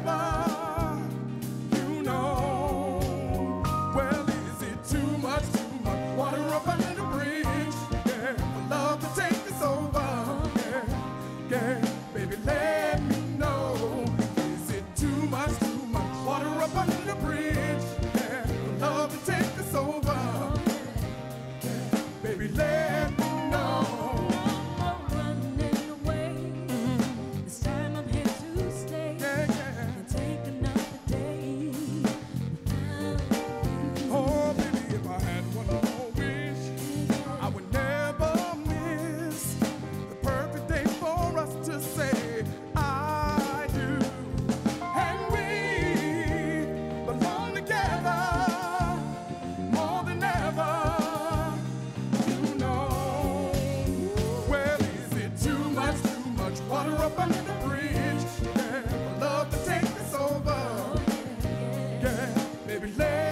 forever. Let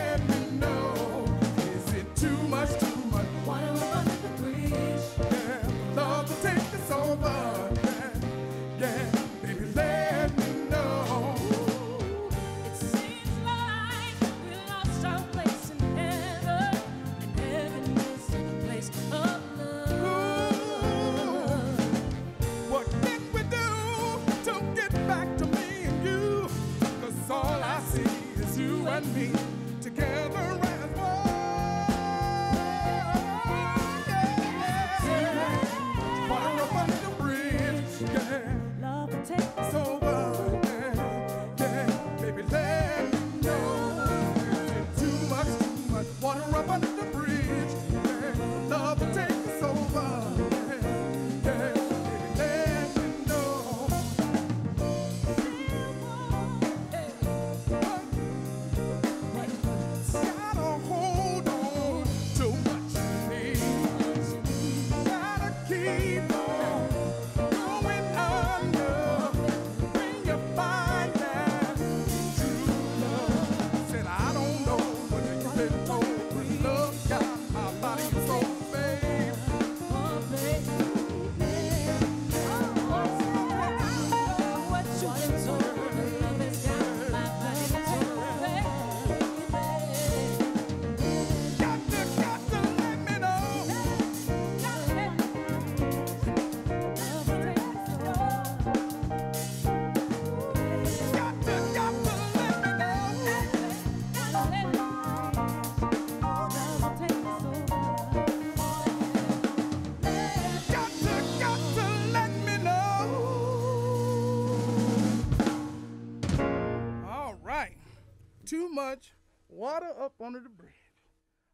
much water up under the bridge.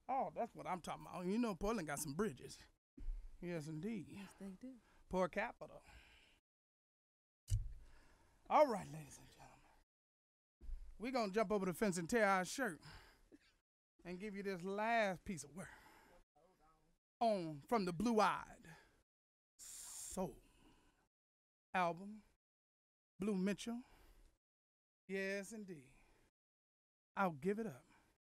Oh, that's what I'm talking about. You know, Portland got some bridges. Yes, indeed. Yes, they do. Per capita. All right, ladies and gentlemen. We're going to jump over the fence and tear our shirt and give you this last piece of work on from the Blue Eyed Soul album, Blu Mitchell. Yes, indeed. I'll give it up.